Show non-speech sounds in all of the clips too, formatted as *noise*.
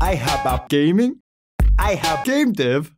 I have a gaming, I have game dev,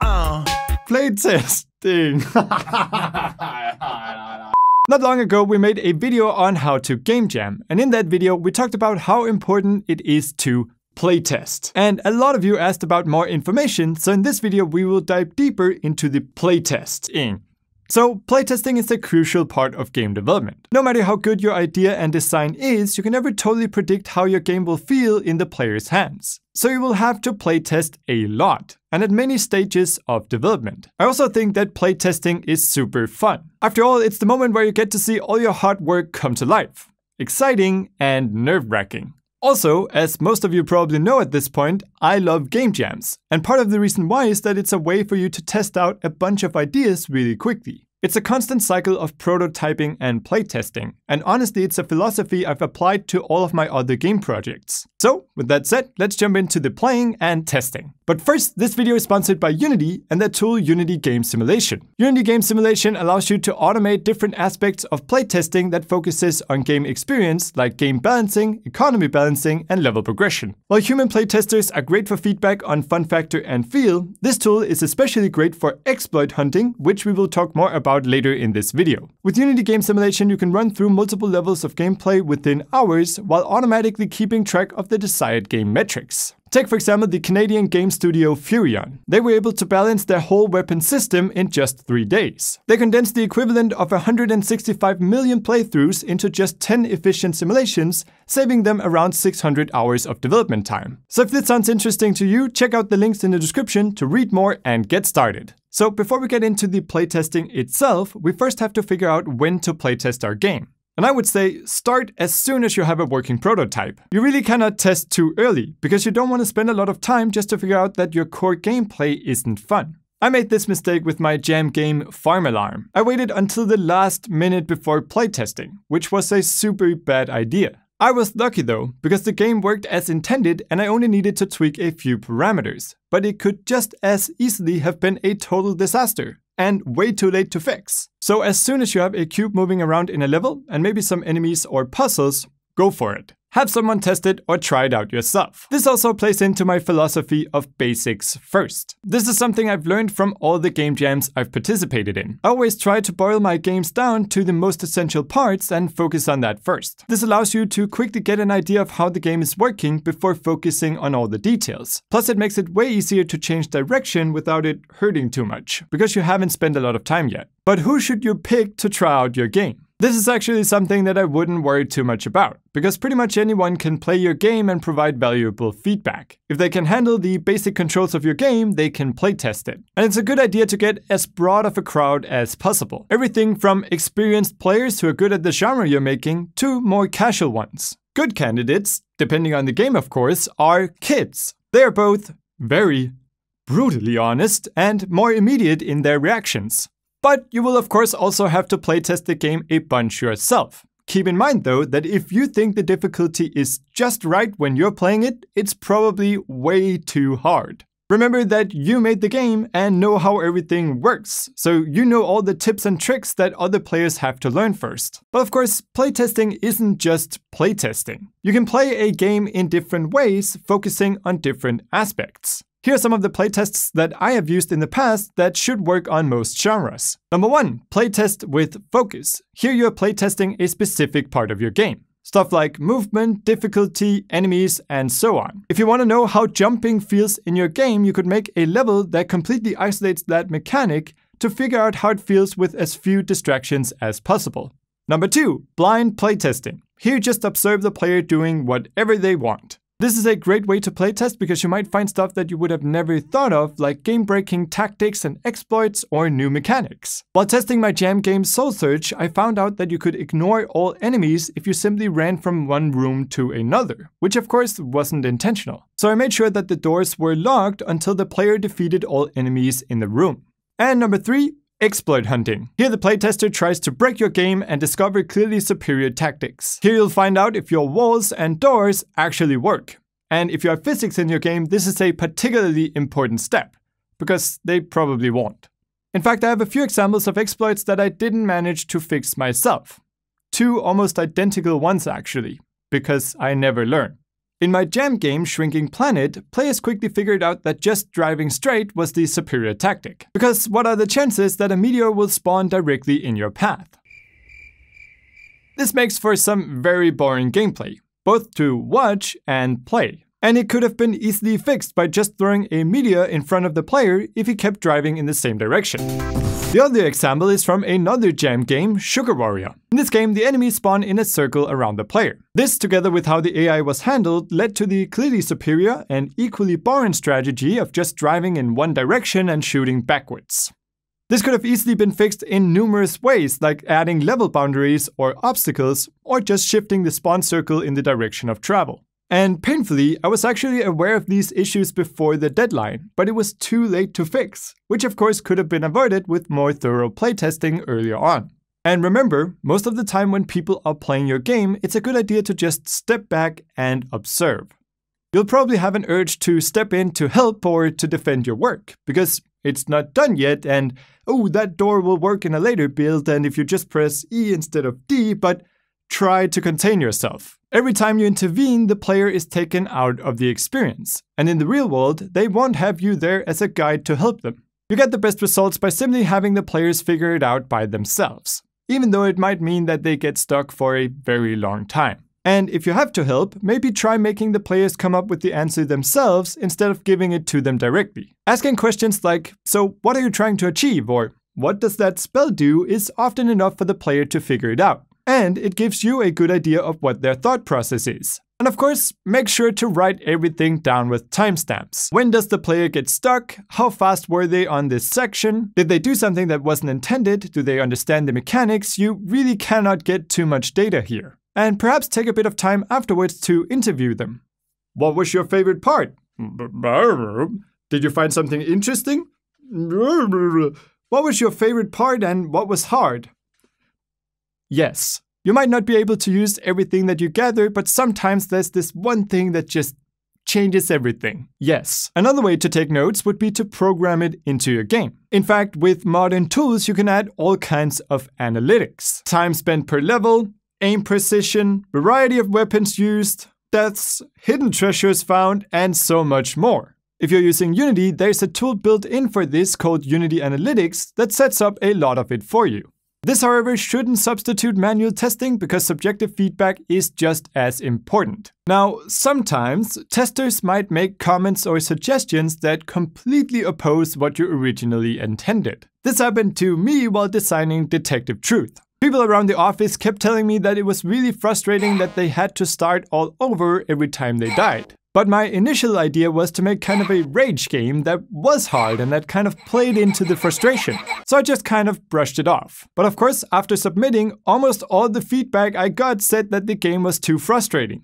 uh playtesting. *laughs* Not long ago, we made a video on how to game jam, and in that video, we talked about how important it is to playtest. And a lot of you asked about more information, so in this video, we will dive deeper into the playtesting. So, playtesting is a crucial part of game development. No matter how good your idea and design is, you can never totally predict how your game will feel in the player's hands. So you will have to playtest a lot, and at many stages of development. I also think that playtesting is super fun. After all, it's the moment where you get to see all your hard work come to life. Exciting and nerve-wracking. Also, as most of you probably know at this point, I love game jams. And part of the reason why is that it's a way for you to test out a bunch of ideas really quickly. It's a constant cycle of prototyping and playtesting, and honestly, it's a philosophy I've applied to all of my other game projects. So, with that said, let's jump into the playing and testing. But first, this video is sponsored by Unity and their tool Unity Game Simulation. Unity Game Simulation allows you to automate different aspects of playtesting that focuses on game experience, like game balancing, economy balancing, and level progression. While human playtesters are great for feedback on fun factor and feel, this tool is especially great for exploit hunting, which we will talk more about later in this video. With Unity Game Simulation, you can run through multiple levels of gameplay within hours while automatically keeping track of the desired game metrics. Take for example the Canadian game studio Furyion. They were able to balance their whole weapon system in just 3 days. They condensed the equivalent of 165 million playthroughs into just 10 efficient simulations, saving them around 600 hours of development time. So if this sounds interesting to you, check out the links in the description to read more and get started. So before we get into the playtesting itself, we first have to figure out when to playtest our game. And I would say start as soon as you have a working prototype. You really cannot test too early, because you don't want to spend a lot of time just to figure out that your core gameplay isn't fun. I made this mistake with my jam game Farm Alarm. I waited until the last minute before playtesting, which was a super bad idea. I was lucky though, because the game worked as intended and I only needed to tweak a few parameters. But it could just as easily have been a total disaster and way too late to fix. So as soon as you have a cube moving around in a level and maybe some enemies or puzzles, go for it. Have someone test it or try it out yourself. This also plays into my philosophy of basics first. This is something I've learned from all the game jams I've participated in. I always try to boil my games down to the most essential parts and focus on that first. This allows you to quickly get an idea of how the game is working before focusing on all the details. Plus it makes it way easier to change direction without it hurting too much, because you haven't spent a lot of time yet. But who should you pick to try out your game? This is actually something that I wouldn't worry too much about, because pretty much anyone can play your game and provide valuable feedback. If they can handle the basic controls of your game, they can playtest it. And it's a good idea to get as broad of a crowd as possible. Everything from experienced players who are good at the genre you're making to more casual ones. Good candidates, depending on the game of course, are kids. They are both very brutally honest and more immediate in their reactions. But you will of course also have to playtest the game a bunch yourself. Keep in mind though that if you think the difficulty is just right when you're playing it, it's probably way too hard. Remember that you made the game and know how everything works, so you know all the tips and tricks that other players have to learn first. But of course, playtesting isn't just playtesting. You can play a game in different ways, focusing on different aspects. Here are some of the playtests that I have used in the past that should work on most genres. Number 1. Playtest with focus. Here you are playtesting a specific part of your game. Stuff like movement, difficulty, enemies, and so on. If you want to know how jumping feels in your game, you could make a level that completely isolates that mechanic to figure out how it feels with as few distractions as possible. Number 2. Blind playtesting. Here just observe the player doing whatever they want. This is a great way to playtest because you might find stuff that you would have never thought of, like game-breaking tactics and exploits or new mechanics. While testing my jam game Soul Search, I found out that you could ignore all enemies if you simply ran from one room to another, which of course wasn't intentional. So I made sure that the doors were locked until the player defeated all enemies in the room. And number 3, Exploit hunting. Here the playtester tries to break your game and discover clearly superior tactics. Here you'll find out if your walls and doors actually work. And if you have physics in your game, this is a particularly important step, because they probably won't. In fact, I have a few examples of exploits that I didn't manage to fix myself. Two almost identical ones actually, because I never learn. In my jam game Shrinking Planet, players quickly figured out that just driving straight was the superior tactic. Because what are the chances that a meteor will spawn directly in your path? This makes for some very boring gameplay, both to watch and play. And it could have been easily fixed by just throwing a meteor in front of the player if he kept driving in the same direction. The other example is from another jam game, Sugar Warrior. In this game, the enemies spawn in a circle around the player. This, together with how the AI was handled, led to the clearly superior and equally boring strategy of just driving in one direction and shooting backwards. This could have easily been fixed in numerous ways, like adding level boundaries or obstacles, or just shifting the spawn circle in the direction of travel. And painfully, I was actually aware of these issues before the deadline, but it was too late to fix, which of course could have been avoided with more thorough playtesting earlier on. And remember, most of the time when people are playing your game, it's a good idea to just step back and observe. You'll probably have an urge to step in to help or to defend your work, because it's not done yet, and oh, that door will work in a later build, and if you just press E instead of D, but try to contain yourself. Every time you intervene, the player is taken out of the experience, and in the real world, they won't have you there as a guide to help them. You get the best results by simply having the players figure it out by themselves, even though it might mean that they get stuck for a very long time. And if you have to help, maybe try making the players come up with the answer themselves instead of giving it to them directly. Asking questions like, So, what are you trying to achieve? or What does that spell do? is often enough for the player to figure it out and it gives you a good idea of what their thought process is. And of course, make sure to write everything down with timestamps. When does the player get stuck? How fast were they on this section? Did they do something that wasn't intended? Do they understand the mechanics? You really cannot get too much data here. And perhaps take a bit of time afterwards to interview them. What was your favorite part? Did you find something interesting? What was your favorite part and what was hard? Yes, you might not be able to use everything that you gather, but sometimes there's this one thing that just changes everything. Yes. Another way to take notes would be to program it into your game. In fact, with modern tools, you can add all kinds of analytics. Time spent per level, aim precision, variety of weapons used, deaths, hidden treasures found, and so much more. If you're using Unity, there's a tool built in for this called Unity Analytics that sets up a lot of it for you. This, however, shouldn't substitute manual testing because subjective feedback is just as important. Now, sometimes testers might make comments or suggestions that completely oppose what you originally intended. This happened to me while designing Detective Truth. People around the office kept telling me that it was really frustrating that they had to start all over every time they died. But my initial idea was to make kind of a rage game that was hard and that kind of played into the frustration. So I just kind of brushed it off. But of course, after submitting, almost all the feedback I got said that the game was too frustrating.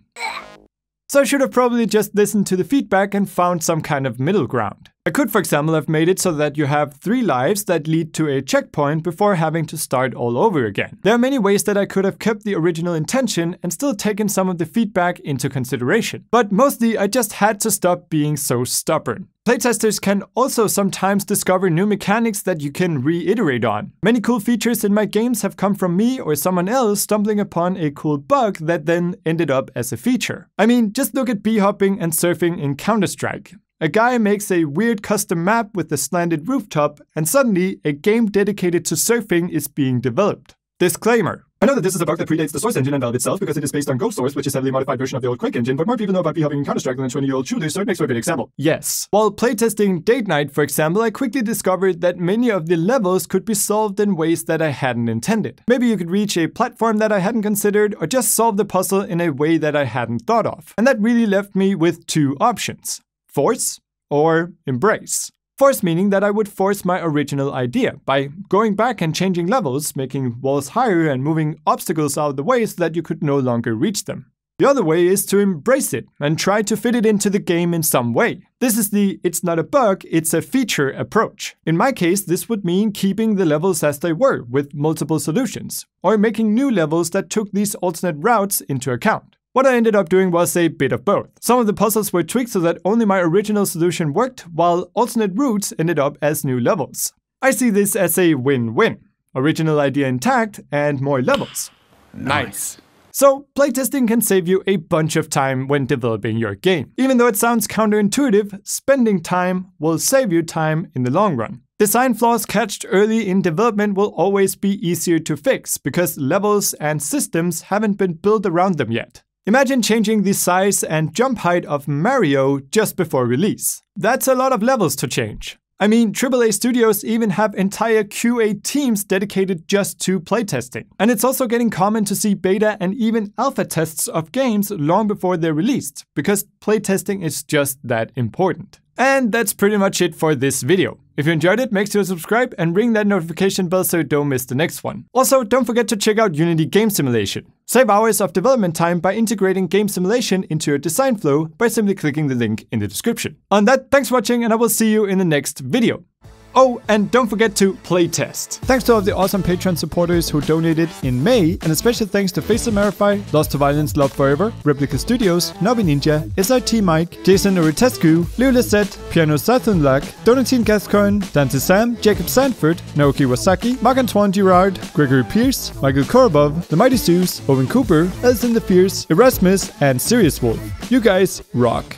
So I should have probably just listened to the feedback and found some kind of middle ground. I could, for example, have made it so that you have three lives that lead to a checkpoint before having to start all over again. There are many ways that I could have kept the original intention and still taken some of the feedback into consideration. But mostly, I just had to stop being so stubborn. Playtesters can also sometimes discover new mechanics that you can reiterate on. Many cool features in my games have come from me or someone else stumbling upon a cool bug that then ended up as a feature. I mean, just look at b-hopping and surfing in Counter-Strike. A guy makes a weird custom map with a slanted rooftop, and suddenly a game dedicated to surfing is being developed. Disclaimer. I know that this is a bug that predates the Source engine and Valve itself because it is based on GoldSrc, which is a heavily modified version of the old Quake engine, but more people know about b-hopping in Counter-Strike than 20-year-old shooters, so it makes for a good example. Yes. While playtesting Date Night, for example, I quickly discovered that many of the levels could be solved in ways that I hadn't intended. Maybe you could reach a platform that I hadn't considered, or just solve the puzzle in a way that I hadn't thought of. And that really left me with two options force or embrace. Force meaning that I would force my original idea by going back and changing levels, making walls higher and moving obstacles out of the way so that you could no longer reach them. The other way is to embrace it and try to fit it into the game in some way. This is the it's not a bug, it's a feature approach. In my case, this would mean keeping the levels as they were with multiple solutions, or making new levels that took these alternate routes into account. What I ended up doing was a bit of both. Some of the puzzles were tweaked so that only my original solution worked, while alternate routes ended up as new levels. I see this as a win-win. Original idea intact and more levels. Nice. So, playtesting can save you a bunch of time when developing your game. Even though it sounds counterintuitive, spending time will save you time in the long run. Design flaws catched early in development will always be easier to fix because levels and systems haven't been built around them yet. Imagine changing the size and jump height of Mario just before release. That's a lot of levels to change. I mean, AAA studios even have entire QA teams dedicated just to playtesting. And it's also getting common to see beta and even alpha tests of games long before they're released, because playtesting is just that important. And that's pretty much it for this video. If you enjoyed it, make sure to subscribe and ring that notification bell so you don't miss the next one. Also, don't forget to check out Unity Game Simulation. Save hours of development time by integrating game simulation into your design flow by simply clicking the link in the description. On that, thanks for watching and I will see you in the next video. Oh, and don't forget to playtest. Thanks to all the awesome Patreon supporters who donated in May, and a special thanks to Face Amerify, Lost to Violence, Love Forever, Replica Studios, Navi Ninja, SRT Mike, Jason Uritescu, Leo Lisette, Piano Sathunlak, Donatine Gascoigne, Dante Sam, Jacob Sanford, Naoki Wasaki, Marc-Antoine Girard, Gregory Pierce, Michael Korobov, The Mighty Zeus, Owen Cooper, Elson the Fierce, Erasmus, and Sirius Wolf. You guys rock.